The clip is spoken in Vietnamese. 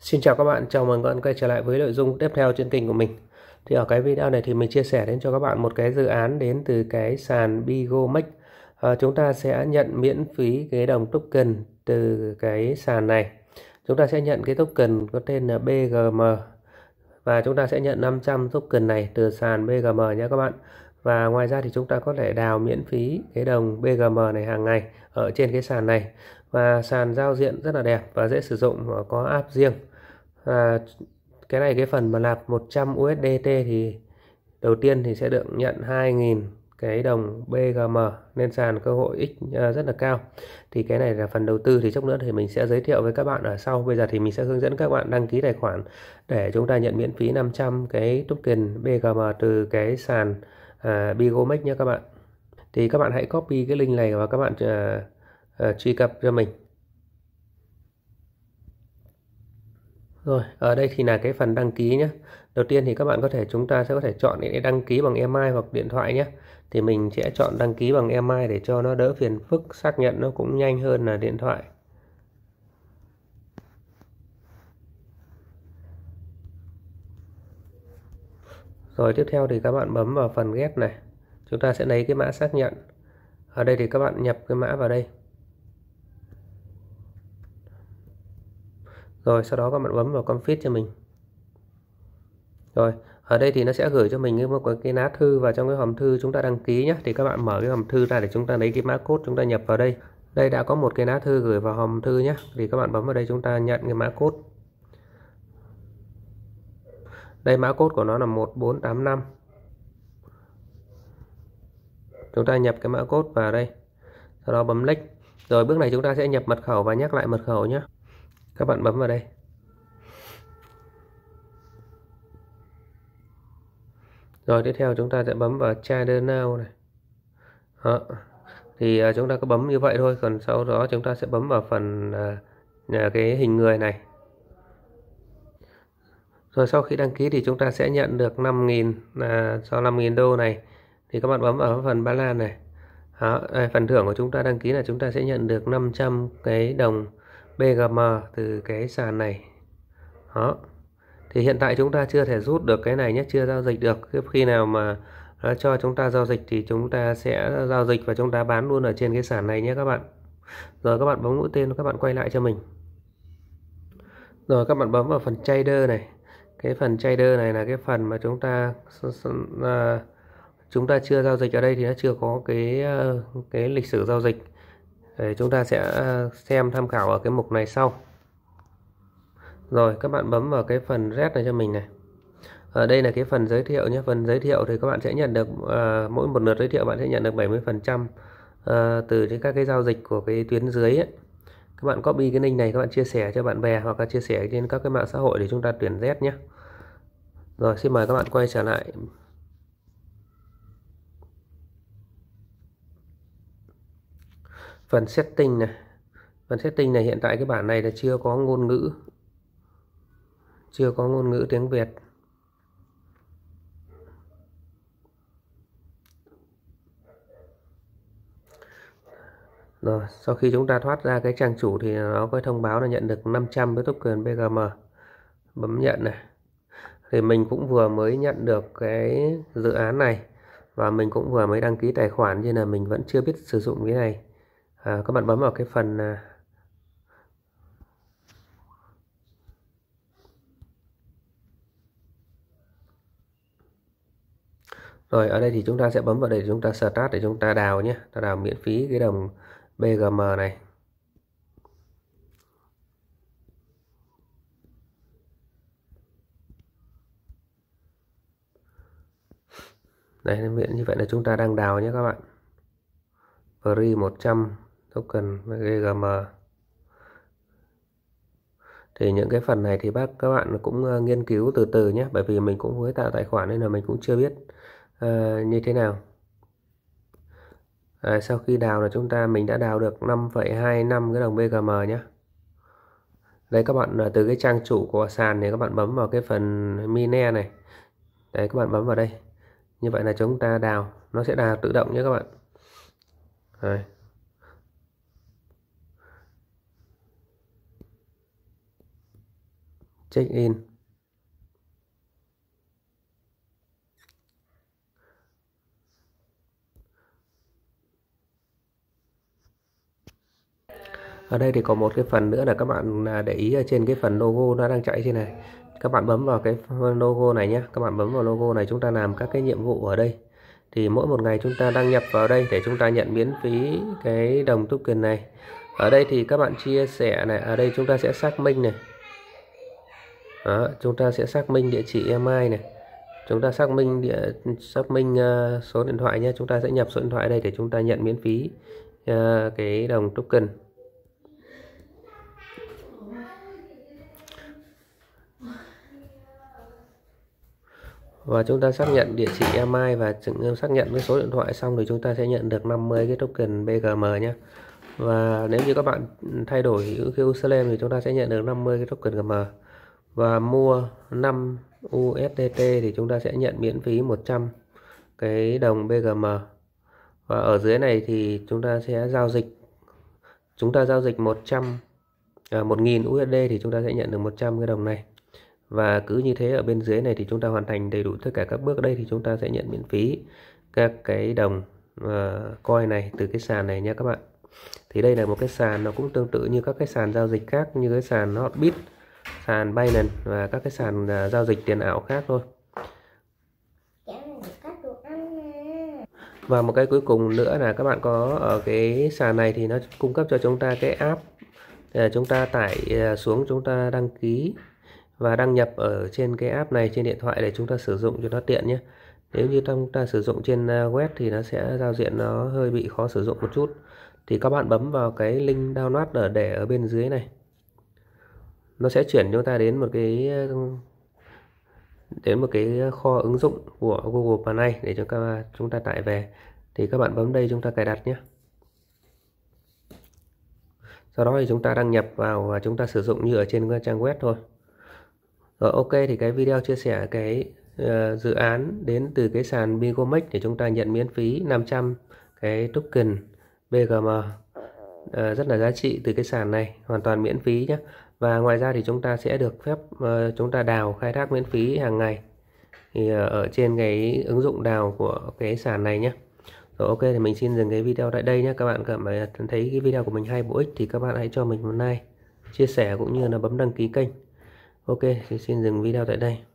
Xin chào các bạn, chào mừng các bạn quay trở lại với nội dung tiếp theo trên kênh của mình. Thì ở cái video này thì mình chia sẻ đến cho các bạn một cái dự án đến từ cái sàn Bigomex. À, ờ, chúng ta sẽ nhận miễn phí cái đồng token từ cái sàn này. Chúng ta sẽ nhận cái token có tên là BGM và chúng ta sẽ nhận 500 token này từ sàn BGM nhé các bạn. Và ngoài ra thì chúng ta có thể đào miễn phí cái đồng BGM này hàng ngày ở trên cái sàn này. Và sàn giao diện rất là đẹp và dễ sử dụng và có app riêng à, cái này cái phần mà nạp 100 USDT thì đầu tiên thì sẽ được nhận 2.000 cái đồng BGM nên sàn cơ hội X ờ, rất là cao. Thì cái này là phần đầu tư thì chốc nữa thì mình sẽ giới thiệu với các bạn ở sau. Bây giờ thì mình sẽ hướng dẫn các bạn đăng ký tài khoản để chúng ta nhận miễn phí 500 cái token BGM từ cái sàn uh, Bigomex nhé các bạn. Thì các bạn hãy copy cái link này và các bạn uh, uh, truy cập cho mình. Rồi, ở đây thì là cái phần đăng ký nhé. Đầu tiên thì các bạn có thể chúng ta sẽ có thể chọn để đăng ký bằng email hoặc điện thoại nhé. Thì mình sẽ chọn đăng ký bằng email để cho nó đỡ phiền phức, xác nhận nó cũng nhanh hơn là điện thoại. Rồi tiếp theo thì các bạn bấm vào phần ghép này. Chúng ta sẽ lấy cái mã xác nhận. Ở đây thì các bạn nhập cái mã vào đây. Rồi, sau đó các bạn bấm vào config cho mình. Rồi, ở đây thì nó sẽ gửi cho mình một cái lá thư và trong cái hòm thư chúng ta đăng ký nhé thì các bạn mở cái hòm thư ra để chúng ta lấy cái mã code chúng ta nhập vào đây. Đây đã có một cái lá thư gửi vào hòm thư nhé thì các bạn bấm vào đây chúng ta nhận cái mã code đây mã code của nó là 1485 chúng ta nhập cái mã code vào đây. Sau đó bấm next rồi, bước này chúng ta sẽ nhập mật khẩu và nhắc lại mật khẩu nhé các bạn bấm vào đây. Rồi tiếp theo chúng ta sẽ bấm vào Trader Now này. Đó. thì uh, chúng ta có bấm như vậy thôi còn sau đó chúng ta sẽ bấm vào phần uh, cái hình người này. Rồi sau khi đăng ký thì chúng ta sẽ nhận được 5.000 à, sau 5.000 đô này. Thì các bạn bấm vào phần ba lan này. Đó, đây, phần thưởng của chúng ta đăng ký là chúng ta sẽ nhận được 500 cái đồng BGM từ cái sàn này. Đó. Thì hiện tại chúng ta chưa thể rút được cái này nhé, chưa giao dịch được. Khi nào mà nó cho chúng ta giao dịch thì chúng ta sẽ giao dịch và chúng ta bán luôn ở trên cái sàn này nhé các bạn. Rồi các bạn bấm mũi tên, các bạn quay lại cho mình. Rồi các bạn bấm vào phần trader này. Cái phần trader này là cái phần mà chúng ta à, chúng ta chưa giao dịch ở đây thì nó chưa có cái ờ, cái lịch sử giao dịch thì chúng ta sẽ ờ, xem tham khảo ở cái mục này sau. Rồi các bạn bấm vào cái phần red này cho mình này. Ở đây là cái phần giới thiệu nhé. Phần giới thiệu thì các bạn sẽ nhận được uh, mỗi một lượt giới thiệu bạn sẽ nhận được 70 phần trăm uh, từ các cái giao dịch của cái tuyến dưới ấy. các bạn copy cái link này các bạn chia sẻ cho bạn bè hoặc là chia sẻ trên các cái mạng xã hội để chúng ta tuyển Z nhé. Rồi xin mời các bạn quay trở lại. Phần setting này phần setting này hiện tại cái bản này là chưa có ngôn ngữ chưa có ngôn ngữ tiếng Việt Rồi, sau khi chúng ta thoát ra cái trang chủ thì nó có thông báo là nhận được 500 cái token BGM. Bấm nhận này. Thì mình cũng vừa mới nhận được cái dự án này và mình cũng vừa mới đăng ký tài khoản nên là mình vẫn chưa biết sử dụng cái này à, các bạn bấm vào cái phần à, Rồi ở đây thì chúng ta sẽ bấm vào đây để chúng ta start để chúng ta đào nhé. Ta đào miễn phí cái đồng BGM này. Đây như vậy là chúng ta đang đào nhé các bạn. Free 100 token VGM thì những cái phần này thì bác các bạn cũng ờ, nghiên cứu từ từ nhé bởi vì mình cũng mới tạo tài khoản nên là mình cũng chưa biết uh, như thế nào. À, sau khi đào là chúng ta mình đã đào được 5,25 cái đồng BGM nhé. Đây các bạn từ cái trang chủ của sàn thì các bạn bấm vào cái phần mine này. Đấy các bạn bấm vào đây. Như vậy là chúng ta đào nó sẽ đào tự động nhé các bạn. Đây. Check in. Ở đây thì có một cái phần nữa là các bạn à, để ý ở trên cái phần logo nó đang chạy trên này. Các bạn bấm vào cái logo này nhé các bạn bấm vào logo này, chúng ta làm các cái nhiệm vụ ở đây. Thì mỗi một ngày chúng ta đăng nhập vào đây để chúng ta nhận miễn phí cái đồng token này. Ở đây thì các bạn chia sẻ này. Ở đây chúng ta sẽ xác minh này đó, chúng ta sẽ xác minh địa chỉ email này. Chúng ta xác minh địa xác minh uh, số điện thoại nhé. Chúng ta sẽ nhập số điện thoại đây để chúng ta nhận miễn phí uh, cái đồng token. Và chúng ta xác nhận địa chỉ email và ờ, xác nhận với số điện thoại xong thì chúng ta sẽ nhận được 50 cái token BGM nhé. Và nếu như các bạn thay đổi cái USLM thì chúng ta sẽ nhận được 50 cái token GM và mua 5 USDT thì chúng ta sẽ nhận miễn phí 100 cái đồng BGM và ở dưới này thì chúng ta sẽ giao dịch chúng ta giao dịch 100 à, 1000 USD thì chúng ta sẽ nhận được 100 cái đồng này. Và cứ như thế ở bên dưới này thì chúng ta hoàn thành đầy đủ tất cả các bước. Ở đây thì chúng ta sẽ nhận miễn phí các cái đồng uh, coin này từ cái sàn này nha các bạn. Thì đây là một cái sàn nó cũng tương tự như các cái sàn giao dịch khác như cái sàn Hotbit sàn Binance và các cái sàn à, giao dịch tiền ảo khác thôi. Và một cái cuối cùng nữa là các bạn có ở cái sàn này thì nó cung cấp cho chúng ta cái app để chúng ta tải à, xuống chúng ta đăng ký và đăng nhập ở trên cái app này trên điện thoại để chúng ta sử dụng cho nó tiện nhé. Nếu như chúng ta sử dụng trên web thì nó sẽ giao diện nó hơi bị khó sử dụng một chút. Thì các bạn bấm vào cái link download ở để ở bên dưới này nó sẽ chuyển chúng ta đến một cái đến một cái kho ứng dụng của Google Play để cho các chúng ta tải về. Thì các bạn bấm đây chúng ta cài đặt nhé. Sau đó thì chúng ta đăng nhập vào và chúng ta sử dụng như ở trên trang web thôi. Rồi ok thì cái video chia sẻ cái uh, dự án đến từ cái sàn Bingomex để chúng ta nhận miễn phí 500 cái token BGM uh, ờ, rất là giá trị từ cái sàn này hoàn toàn miễn phí nhé và ngoài ra thì chúng ta sẽ được phép uh, chúng ta đào khai thác miễn phí hàng ngày. Thì uh, ở trên cái ứng dụng đào của cái sàn này nhé rồi ok thì mình xin dừng cái video tại đây nhé các bạn cảm thấy cái video của mình hay bổ ích thì các bạn hãy cho mình một like chia sẻ cũng như là bấm đăng ký kênh. Ok, thì xin dừng video tại đây.